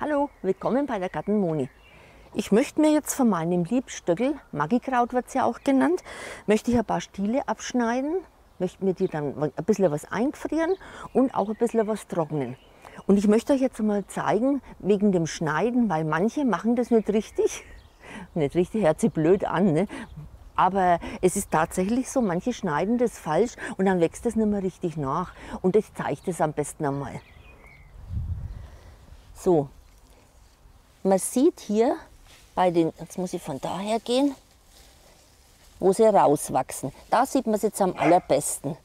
Hallo, willkommen bei der Gartenmoni. Ich möchte mir jetzt von meinem Liebstöckel, Magikraut wird es ja auch genannt, möchte ich ein paar Stiele abschneiden, möchte mir die dann ein bisschen was einfrieren und auch ein bisschen was trocknen. Und ich möchte euch jetzt mal zeigen, wegen dem Schneiden, weil manche machen das nicht richtig. Nicht richtig, hört sich blöd an, ne? aber es ist tatsächlich so, manche schneiden das falsch und dann wächst es nicht mehr richtig nach. Und das zeigt es am besten einmal. So, man sieht hier bei den, jetzt muss ich von daher gehen, wo sie rauswachsen. Da sieht man es jetzt am allerbesten.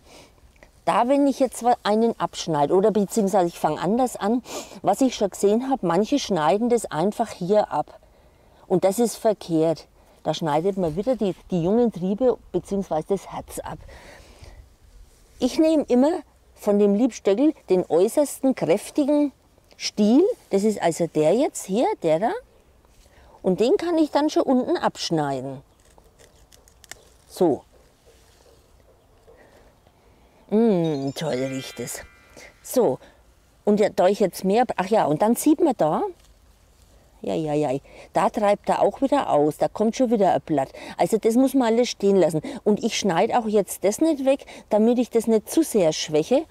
Da, wenn ich jetzt einen abschneide, oder beziehungsweise ich fange anders an, was ich schon gesehen habe, manche schneiden das einfach hier ab. Und das ist verkehrt. Da schneidet man wieder die, die jungen Triebe bzw. das Herz ab. Ich nehme immer von dem Liebstöckel den äußersten kräftigen Stiel. Das ist also der jetzt hier, der da. Und den kann ich dann schon unten abschneiden. So. Mmh, toll riecht es. So. Und da ich jetzt mehr, ach ja, und dann sieht man da, ja, ja, ja. Da treibt er auch wieder aus. Da kommt schon wieder ein Blatt. Also das muss man alles stehen lassen. Und ich schneide auch jetzt das nicht weg, damit ich das nicht zu sehr schwäche.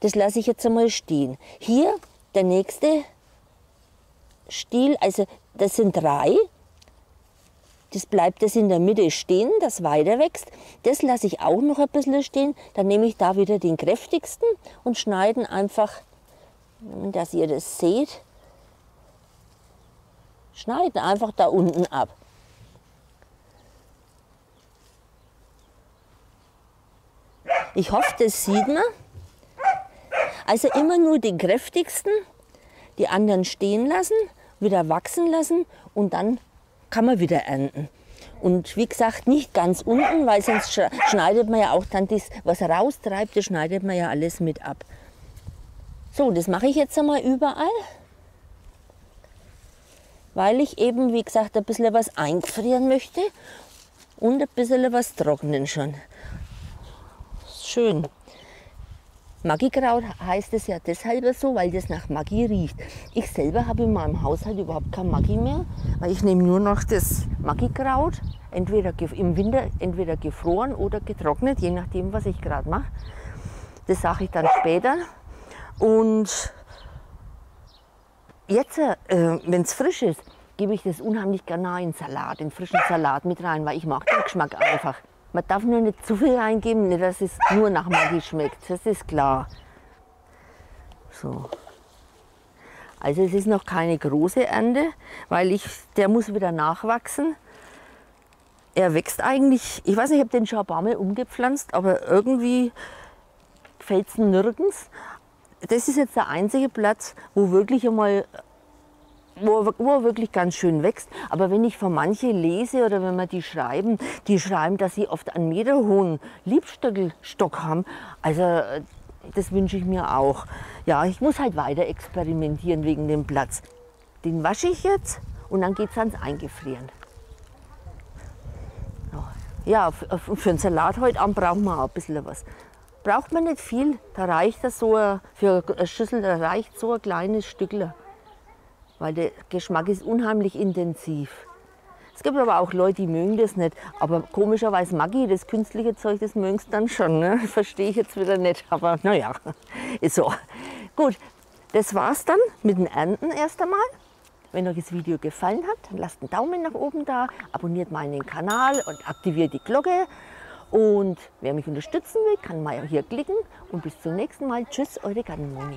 Das lasse ich jetzt einmal stehen. Hier der nächste Stiel, also das sind drei. Das bleibt das in der Mitte stehen, das weiter wächst. Das lasse ich auch noch ein bisschen stehen. Dann nehme ich da wieder den kräftigsten und schneiden einfach, dass ihr das seht, schneiden einfach da unten ab. Ich hoffe, das sieht man. Also immer nur den kräftigsten, die anderen stehen lassen, wieder wachsen lassen und dann kann man wieder ernten. Und wie gesagt, nicht ganz unten, weil sonst schneidet man ja auch dann das, was raustreibt, das schneidet man ja alles mit ab. So, das mache ich jetzt einmal überall weil ich eben, wie gesagt, ein bisschen was einfrieren möchte und ein bisschen was trocknen schon. Schön. Magikraut heißt es ja deshalb so, weil das nach Maggi riecht. Ich selber habe in meinem Haushalt überhaupt kein Maggi mehr, weil ich nehme nur noch das Magikraut, entweder im Winter entweder gefroren oder getrocknet, je nachdem, was ich gerade mache. Das sage ich dann später. Und Jetzt, äh, wenn es frisch ist, gebe ich das unheimlich gerne in Salat, in frischen Salat mit rein, weil ich mag den Geschmack einfach. Man darf nur nicht zu viel reingeben, nicht, dass es nur nach Maggi schmeckt. Das ist klar. So. Also es ist noch keine große Ernte, weil ich, der muss wieder nachwachsen. Er wächst eigentlich, ich weiß nicht, ich habe den schon ein paar Mal umgepflanzt, aber irgendwie gefällt es nirgends das ist jetzt der einzige Platz, wo wirklich einmal wo, wo er wirklich ganz schön wächst. Aber wenn ich von manchen lese oder wenn man die schreiben, die schreiben, dass sie oft einen Meter hohen Liebstöckelstock haben. Also das wünsche ich mir auch. Ja, ich muss halt weiter experimentieren wegen dem Platz. Den wasche ich jetzt und dann geht es ans Eingefrieren. Ja, für einen Salat heute Abend brauchen wir auch ein bisschen was braucht man nicht viel. Da reicht das so, für eine Schüssel da reicht so ein kleines Stückchen. Weil der Geschmack ist unheimlich intensiv. Es gibt aber auch Leute, die mögen das nicht. Aber komischerweise Maggi, das künstliche Zeug, das mögen sie dann schon. Ne? Verstehe ich jetzt wieder nicht. Aber naja, ist so. Gut, das war's dann mit den Ernten erst einmal. Wenn euch das Video gefallen hat, dann lasst einen Daumen nach oben da, abonniert meinen Kanal und aktiviert die Glocke. Und wer mich unterstützen will, kann mal hier klicken. Und bis zum nächsten Mal. Tschüss, eure Gartenmoni.